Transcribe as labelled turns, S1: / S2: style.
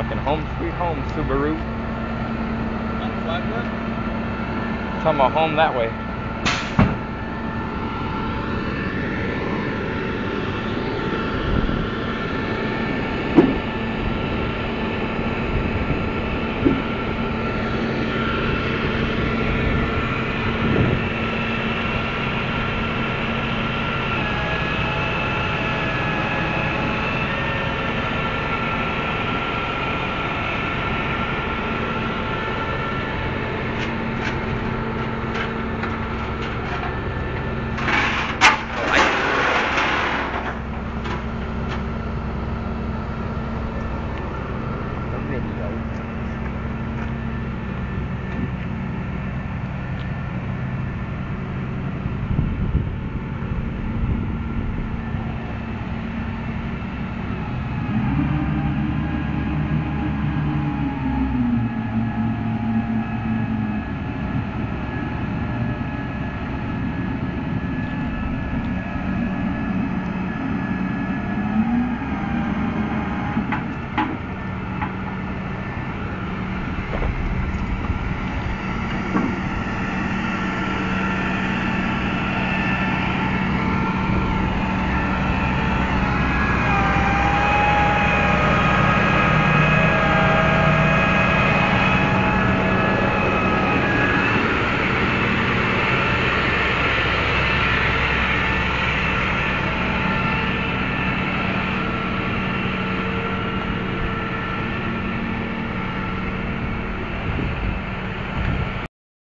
S1: Fucking home sweet home, Subaru.
S2: On Flatwood?
S1: Talking about home that way.